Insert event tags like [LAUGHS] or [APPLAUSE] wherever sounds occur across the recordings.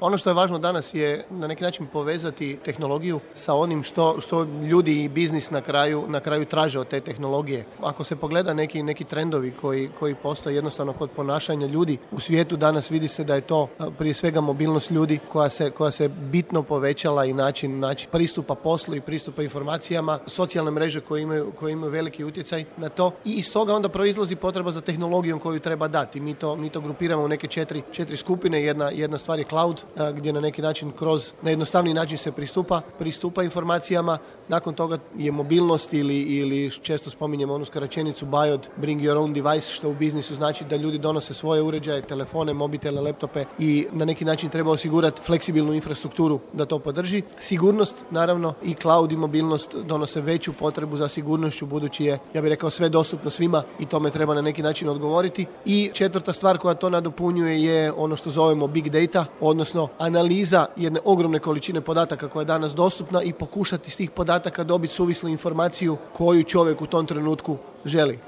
Ono što je važno danas je na neki način povezati tehnologiju sa onim što, što ljudi i biznis na kraju, na kraju traže od te tehnologije. Ako se pogleda neki, neki trendovi koji, koji postoje jednostavno kod ponašanja ljudi u svijetu danas vidi se da je to prije svega mobilnost ljudi koja se, koja se bitno povećala i način, način pristupa poslu i pristupa informacijama, socijalne mreže koje imaju, koje imaju veliki utjecaj na to i iz toga onda proizlazi potreba za tehnologijom koju treba dati. Mi to, mi to grupiramo u neke četiri, četiri skupine. Jedna, jedna stvar je cloud gdje na neki način kroz na jednostavni način se pristupa, pristupa informacijama. Nakon toga je mobilnost ili, ili često spominjemo onu skraćenicu buy od bring your own device što u biznisu znači da ljudi donose svoje uređaje, telefone, mobitele, laptope i na neki način treba osigurati fleksibilnu infrastrukturu da to podrži. Sigurnost naravno i cloud i mobilnost donose veću potrebu za sigurnošću budući je, ja bih rekao, sve dostupno svima i tome treba na neki način odgovoriti. I četvrta stvar koja to nadopunjuje je ono što zovemo big data, odnosno analiza jedne ogromne količine podataka koja je danas dostupna i pokušati iz tih podataka dobiti suvislu informaciju koju čovjek u tom trenutku želi.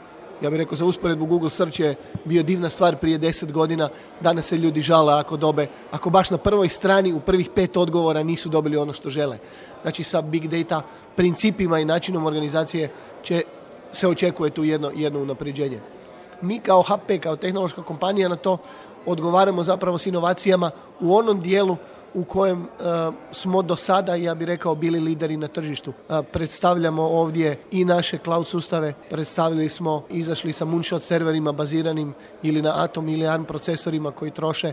Ja bih rekao za usporedbu Google Search je bio divna stvar prije deset godina, danas se ljudi žale ako dobe, ako baš na prvoj strani u prvih pet odgovora nisu dobili ono što žele. Znači sa big data principima i načinom organizacije će se očekuje tu jedno, jedno unapređenje. Mi kao HP, kao tehnološka kompanija na to odgovaramo zapravo s inovacijama u onom dijelu u kojem e, smo do sada, ja bih rekao, bili lideri na tržištu. E, predstavljamo ovdje i naše cloud sustave, predstavili smo, izašli sa moonshot serverima baziranim ili na Atom ili ARM procesorima koji troše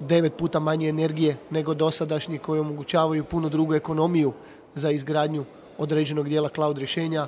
devet puta manje energije nego dosadašnji koji omogućavaju puno drugu ekonomiju za izgradnju određenog dijela cloud rješenja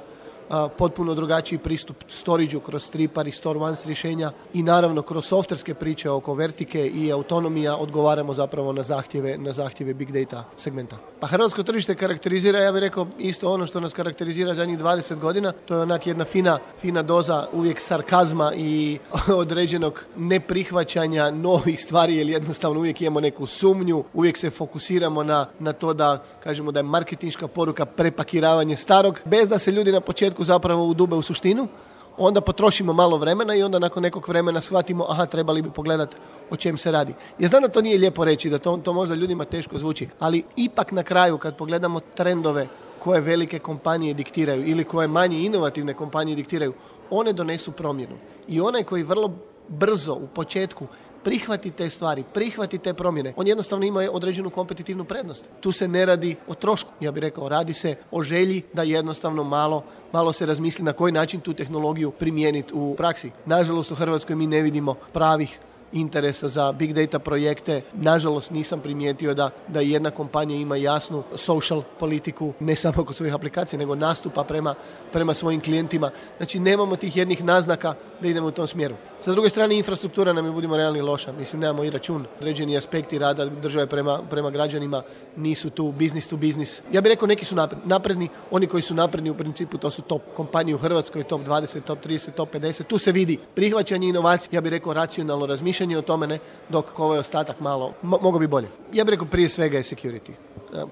potpuno drugačiji pristup storage kroz Stripar i Store Once rješenja i naravno kroz softverske priče oko vertike i autonomija odgovaramo zapravo na zahtjeve, na zahtjeve big data segmenta. Pa hrvatsko tržište karakterizira, ja bih rekao, isto ono što nas karakterizira zadnjih 20 godina, to je onak jedna fina, fina doza uvijek sarkazma i [LAUGHS] određenog neprihvaćanja novih stvari, jer jednostavno uvijek imamo neku sumnju, uvijek se fokusiramo na, na to da kažemo da je marketinška poruka prepakiravanje starog, bez da se ljudi na početku zapravo udube u suštinu, onda potrošimo malo vremena i onda nakon nekog vremena shvatimo aha, trebali bi pogledati o čem se radi. Ja znam da to nije lijepo reći, da to, to možda ljudima teško zvuči, ali ipak na kraju kad pogledamo trendove koje velike kompanije diktiraju ili koje manje inovativne kompanije diktiraju, one donesu promjenu. I onaj koji vrlo brzo u početku prihvati te stvari, prihvati te promjene. On jednostavno ima određenu kompetitivnu prednost. Tu se ne radi o trošku, ja bih rekao, radi se o želji da jednostavno malo, malo se razmisli na koji način tu tehnologiju primijeniti u praksi. Nažalost u Hrvatskoj mi ne vidimo pravih interesa za big data projekte. Nažalost nisam primijetio da, da jedna kompanija ima jasnu social politiku, ne samo kod svojih aplikacija, nego nastupa prema, prema svojim klijentima. Znači nemamo tih jednih naznaka da idemo u tom smjeru. Sa druge strane, infrastruktura nam je, budimo realni, loša. Mislim, nemamo i račun. Određeni aspekti rada države prema, prema građanima nisu tu business to business. Ja bih rekao, neki su napredni. Oni koji su napredni u principu, to su top kompanije u Hrvatskoj, top 20, top 30, top 50. Tu se vidi prihvaćanje inovacija, ja bih rekao, racionalno razmišljanje o tome, ne, dok ovaj ostatak malo, mogu bi bolje. Ja bih rekao, prije svega je security.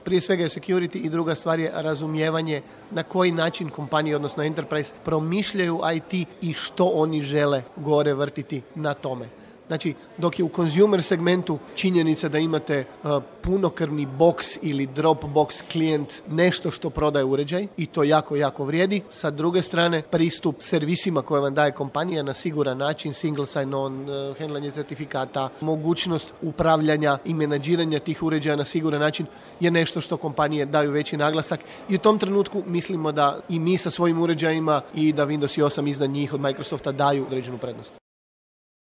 Prije svega je security i druga stvar je razumijevanje na koji način kompanije, odnosno enterprise, promišljaju IT i što oni žele gore vrtiti na tome. Znači, dok je u consumer segmentu činjenica da imate uh, punokrvni box ili drop box klijent nešto što prodaje uređaj i to jako, jako vrijedi. Sa druge strane, pristup servisima koje vam daje kompanija na siguran način, single sign-on, uh, handlanje certifikata, mogućnost upravljanja i menadžiranja tih uređaja na siguran način je nešto što kompanije daju veći naglasak i u tom trenutku mislimo da i mi sa svojim uređajima i da Windows 8 iznad njih od Microsofta daju određenu prednost.